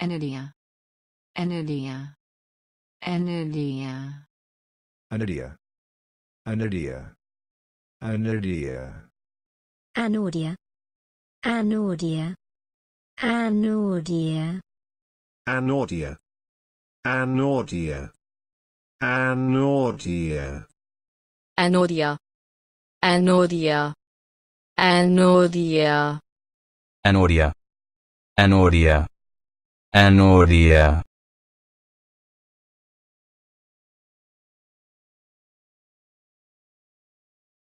Anidia. Anidia. Anidia. Anidia. Anidia. Anidia. Anordia. Anordia. Anordia. Anordia. Anordia. Anordia. Anodia. Anodia. Anodia. Anodia. Anodia. Anodia.